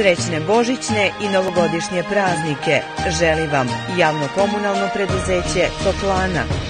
Srećne božićne i novogodišnje praznike želi vam javno komunalno preduzeće Toplana.